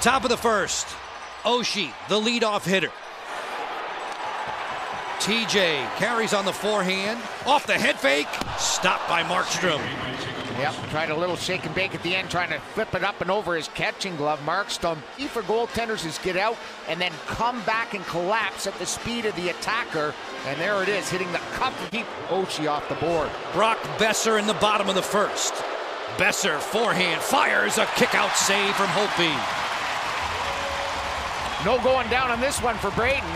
Top of the first, Oshie, the leadoff hitter. TJ carries on the forehand, off the head fake, stopped by Markstrom. Yep, tried a little shake and bake at the end, trying to flip it up and over his catching glove. Markstrom, key for goaltenders is get out and then come back and collapse at the speed of the attacker. And there it is, hitting the cup to keep Oshie off the board. Brock Boeser in the bottom of the first. Boeser, forehand, fires a kick-out save from Holtby. No going down on this one for Braden.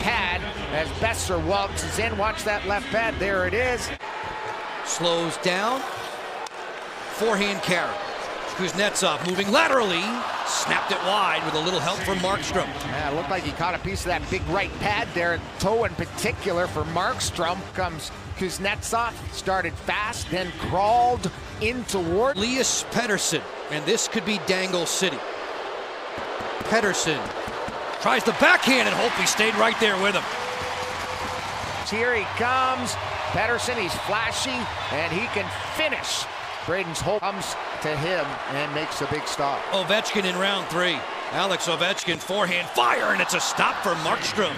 Pad as Boeser waltzes in. Watch that left pad. There it is. Slows down. Forehand carry. Kuznetsov moving laterally. Snapped it wide with a little help from Markstrom. Yeah, it looked like he caught a piece of that big right pad there. Toe in particular for Markstrom. Comes Kuznetsov. Started fast, then crawled in toward. Elias Pettersson. And this could be Dangle City. Pettersson tries the backhand and Holtby stayed right there with him. Here he comes. Pettersson, he's flashy, and he can finish. Braden's hope comes to him and makes a big stop. Ovechkin in round three. Alex Ovechkin forehand fire, and it's a stop for Markstrom.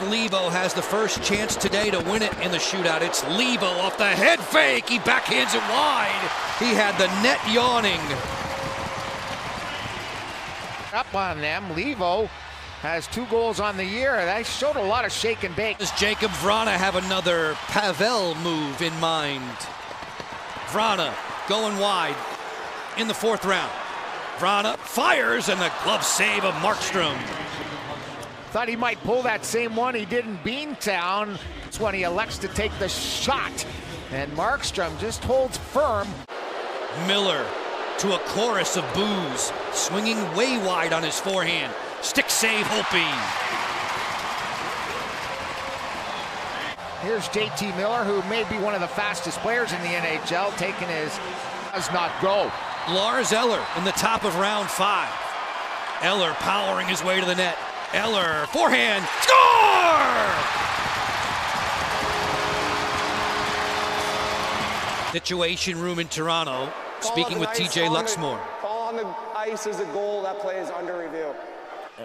Leivo has the first chance today to win it in the shootout. It's Leivo off the head fake. He backhands it wide. He had the net yawning. Up on them. Leivo has two goals on the year. That showed a lot of shake and bake. Does Jakub Vrana have another Pavel move in mind? Vrana going wide in the fourth round. Vrana fires and the glove save of Markstrom. Thought he might pull that same one he did in Beantown. It's when he elects to take the shot. And Markstrom just holds firm. Miller to a chorus of boos, swinging way wide on his forehand. Stick save, Holtby. Here's JT Miller, who may be one of the fastest players in the NHL, taking his does not go. Lars Eller in the top of round five. Eller powering his way to the net. Eller, forehand, score! Situation room in Toronto, speaking with TJ Luxmore. Call on the ice is a goal that play is under review.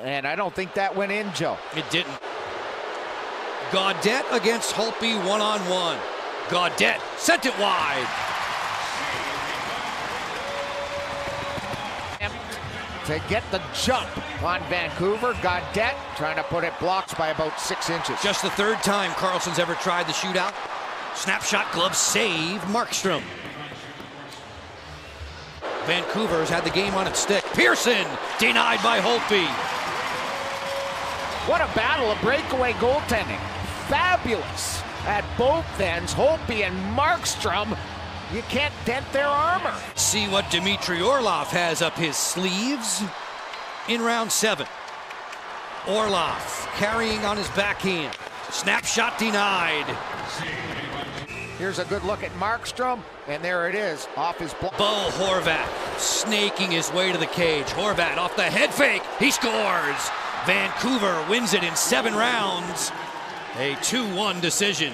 And I don't think that went in, Joe. It didn't. Gaudette against Holtby one-on-one. Gaudette sent it wide. To get the jump on Vancouver, Gaudette trying to put it blocks by about six inches. Just the third time Carlson's ever tried the shootout. Snapshot glove save, Markstrom. Vancouver's had the game on its stick. Pearson denied by Holtby. What a battle of breakaway goaltending. Fabulous at both ends. Holtby and Markstrom, you can't dent their armor. See what Dmitry Orlov has up his sleeves in round seven. Orlov carrying on his backhand. Snapshot denied. Here's a good look at Markstrom, and there it is, off his block. Bo Horvat snaking his way to the cage. Horvat off the head fake. He scores. Vancouver wins it in seven rounds. A 2 1 decision.